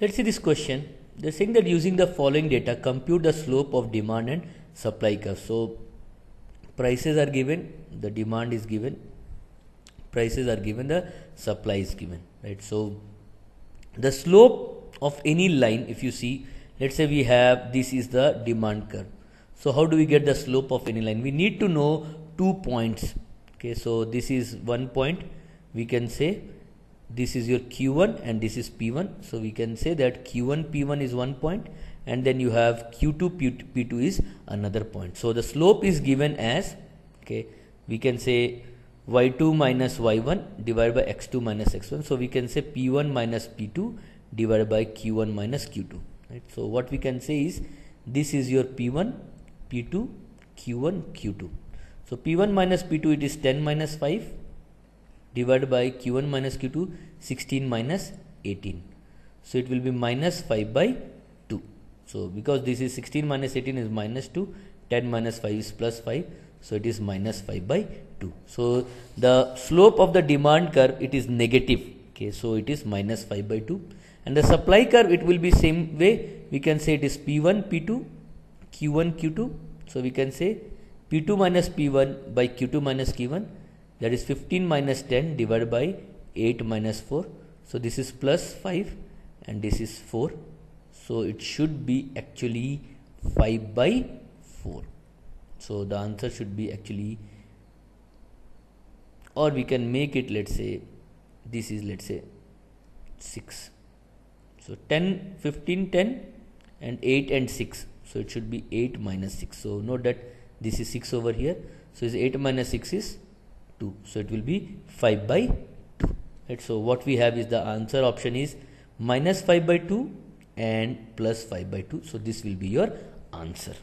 Let's see this question. They're saying that using the following data, compute the slope of demand and supply curve. So prices are given, the demand is given, prices are given, the supply is given, right? So the slope of any line, if you see, let's say we have this is the demand curve. So how do we get the slope of any line? We need to know two points. Okay, so this is one point. We can say this is your q1 and this is p1 so we can say that q1 p1 is one point and then you have q2 p2 is another point. So the slope is given as okay we can say y2 minus y1 divided by x2 minus x1 so we can say p1 minus p2 divided by q1 minus q2 right? So what we can say is this is your p1 p2 q1 q2 so p1 minus p2 it is 10 minus 5 divided by q1 minus q2 16 minus 18 so it will be minus 5 by 2 so because this is 16 minus 18 is minus 2 10 minus 5 is plus 5 so it is minus 5 by 2 so the slope of the demand curve it is negative. Okay so it is minus 5 by 2 and the supply curve it will be same way. We can say it is p1 p2 q1 q2 so we can say p2 minus p1 by q2 minus q1 that is 15 minus 10 divided by 8 minus 4 so this is plus 5 and this is 4 so it should be actually 5 by 4 so the answer should be actually or we can make it let's say this is let's say 6 so 10 15 10 and 8 and 6 so it should be 8 minus 6 so note that this is 6 over here. So is 8 minus 6 is 2 so it will be 5 by 2 right? So what we have is the answer option is minus 5 by 2 and plus 5 by 2 so this will be your answer